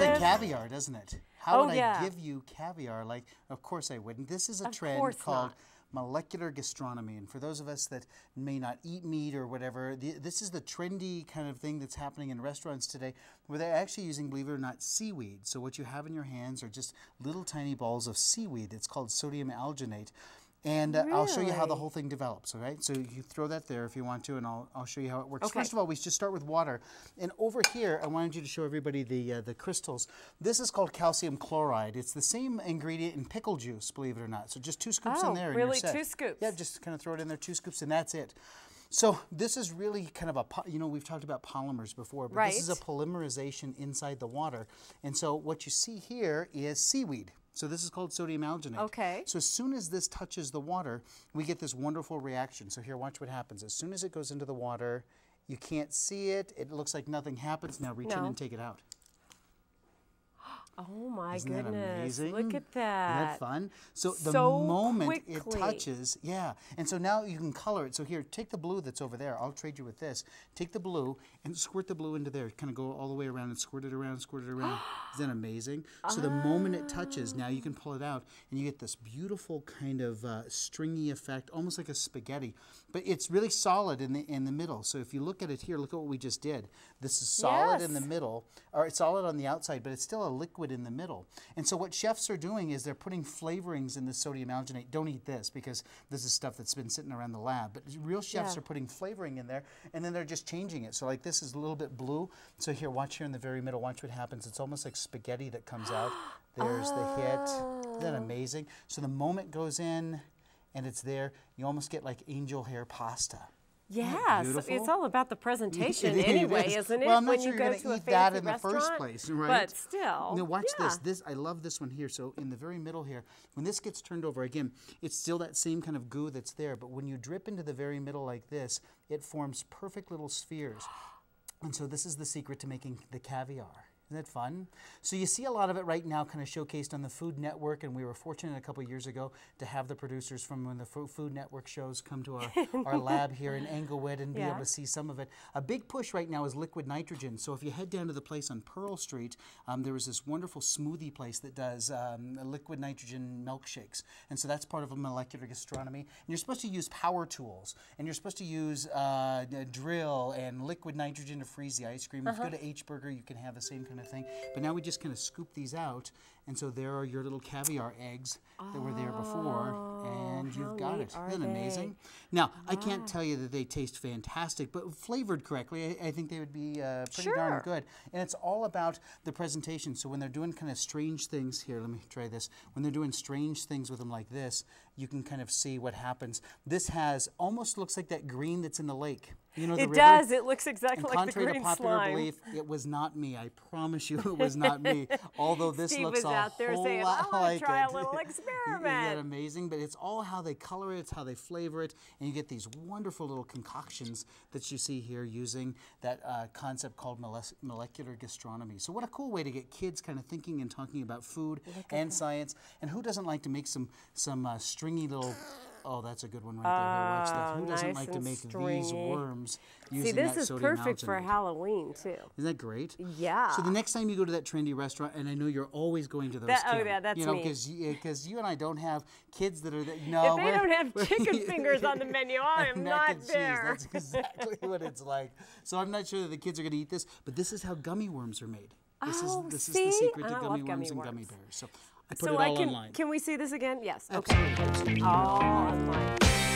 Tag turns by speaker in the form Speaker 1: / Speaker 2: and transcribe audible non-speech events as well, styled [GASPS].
Speaker 1: looks like caviar, doesn't it? How
Speaker 2: Oh,
Speaker 1: would
Speaker 2: yeah.
Speaker 1: I give you caviar? Like, of course I wouldn't. This is a
Speaker 2: Of
Speaker 1: trend called
Speaker 2: not.
Speaker 1: molecular gastronomy. And for those of us that may not eat meat or whatever, the, this is the trendy kind of thing that's happening in restaurants today where they're actually using, believe it or not, seaweed. So what you have in your hands are just little tiny balls of seaweed. It's called sodium alginate. And uh, I'll show you how the whole thing develops, all right? So you throw that there if you want to, and I'll, I'll show you how it works.
Speaker 2: Okay.
Speaker 1: First of all, we just start with water. And over here, I wanted you to show everybody the, uh, the crystals. This is called calcium chloride. It's the same ingredient in pickle juice, believe it or not. So just two scoops
Speaker 2: Oh,
Speaker 1: in there.
Speaker 2: really? Two scoops?
Speaker 1: Yeah, just kind of throw it in there, two scoops, and that's it. So this is really kind of a, you know, we've talked about polymers before, but this is a polymerization inside the water. And so what you see here is seaweed. So this is called sodium alginate.
Speaker 2: Okay.
Speaker 1: So as soon as this touches the water, we get this wonderful reaction. So here, watch what happens. As soon as it goes into the water, you can't see it. It looks like nothing happens. Now reach in and take it out.
Speaker 2: Oh my
Speaker 1: Isn't that
Speaker 2: goodness. Look at
Speaker 1: Isn't
Speaker 2: that.
Speaker 1: that fun? So the
Speaker 2: So
Speaker 1: moment it touches, yeah. And so now you can color it. So here, take the blue that's over there. I'll trade you with this. Take the blue and squirt the blue into there. Kind of go all the way around and squirt it around, squirt it around. [GASPS] Isn't that amazing? So the moment it touches, now you can pull it out and you get this beautiful kind of uh, stringy effect, almost like a spaghetti. But it's really solid in the in the middle. So if you look at it here, look at what we just did. This is solid in the middle, or it's solid on the outside, but it's still a liquid in the middle. And so what chefs are doing is they're putting flavorings in the sodium alginate. Don't eat this because this is stuff that's been sitting around the lab. But real chefs
Speaker 2: Yeah.
Speaker 1: are putting flavoring in there, and then they're just changing it. So like this is a little bit blue. So here, watch here in the very middle. Watch what happens. It's almost like spaghetti that comes out. [GASPS] There's the hit. Isn't
Speaker 2: Oh.
Speaker 1: that amazing? So the moment goes in, and it's there. You almost get like angel hair pasta.
Speaker 2: Yeah, so it's all about the [LAUGHS] presentation anyway,
Speaker 1: is.
Speaker 2: isn't it?
Speaker 1: Well, I'm not
Speaker 2: when
Speaker 1: sure
Speaker 2: you
Speaker 1: you're
Speaker 2: go
Speaker 1: gonna
Speaker 2: to a
Speaker 1: eat that in the first place, right?
Speaker 2: But still.
Speaker 1: Now watch this. This I love this one here. So in the very middle here, when this gets turned over again, it's still that same kind of goo that's there. But when you drip into the very middle like this, it forms perfect little spheres. And so this is the secret to making the caviar. Isn't that fun? So you see a lot of it right now kind of showcased on the Food Network, and we were fortunate a couple years ago to have the producers from when the Fo- Food Network shows come to our, [LAUGHS] our lab here in Englewood and be able to see some of it. A big push right now is liquid nitrogen. So if you head down to the place on Pearl Street, um, there was this wonderful smoothie place that does um, liquid nitrogen milkshakes. And so that's part of a molecular gastronomy. And you're supposed to use power tools, and you're supposed to use uh, a drill and liquid nitrogen to freeze the ice cream. If you go to H Burger, you can have the same kind of thing. But now we just kind of scoop these out, and so there are your little caviar eggs that were there before, and you've got it. Isn't that amazing? Now, I can't tell you that they taste fantastic, but flavored correctly, I, I think they would be uh, pretty darn
Speaker 2: Sure.
Speaker 1: good. And it's all about the presentation. So when they're doing kind of strange things here, let me try this. When they're doing strange things with them like this, you can kind of see what happens. This has almost looks like that green that's in the lake. You know, the
Speaker 2: It
Speaker 1: river?
Speaker 2: does. It looks exactly
Speaker 1: And
Speaker 2: like the
Speaker 1: contrary
Speaker 2: green
Speaker 1: to popular
Speaker 2: slime.
Speaker 1: belief, it was not me. I promise you, it was not me. [LAUGHS] Although this
Speaker 2: Steve
Speaker 1: looks
Speaker 2: was
Speaker 1: a
Speaker 2: out there
Speaker 1: whole
Speaker 2: saying,
Speaker 1: lot
Speaker 2: "I
Speaker 1: like
Speaker 2: try a
Speaker 1: it."
Speaker 2: little [LAUGHS]
Speaker 1: Isn't that
Speaker 2: experiment.
Speaker 1: amazing? But it's all how they color it, it's how they flavor it, and you get these wonderful little concoctions that you see here using that uh, concept called molecular gastronomy. So what a cool way to get kids kind of thinking and talking about food and science. And who doesn't like to make some some uh, stringy little Oh, that's a good one right there. Here. Who ah, doesn't
Speaker 2: nice
Speaker 1: like to make these worms using
Speaker 2: See, this is perfect for? Halloween too.
Speaker 1: Isn't that great?
Speaker 2: Yeah.
Speaker 1: So the next time you go to that trendy restaurant, and I know you're always going to those.
Speaker 2: That- oh, yeah, that's
Speaker 1: you know,
Speaker 2: me.
Speaker 1: Because you, you and I don't have kids that are that. No,
Speaker 2: If they don't have chicken [LAUGHS] fingers on the menu, I am [LAUGHS] not
Speaker 1: cheese,
Speaker 2: there.
Speaker 1: That's exactly [LAUGHS] what it's like. So I'm not sure that the kids are going to eat this, but this is how gummy worms are made. This
Speaker 2: Oh,
Speaker 1: is this
Speaker 2: see?
Speaker 1: is the secret to gummy worms
Speaker 2: gummy
Speaker 1: and gummy bears. So I put
Speaker 2: so
Speaker 1: it
Speaker 2: I can
Speaker 1: online.
Speaker 2: can we see this again? Yes. Okay.
Speaker 1: Absolutely. Oh, absolutely.
Speaker 2: All online.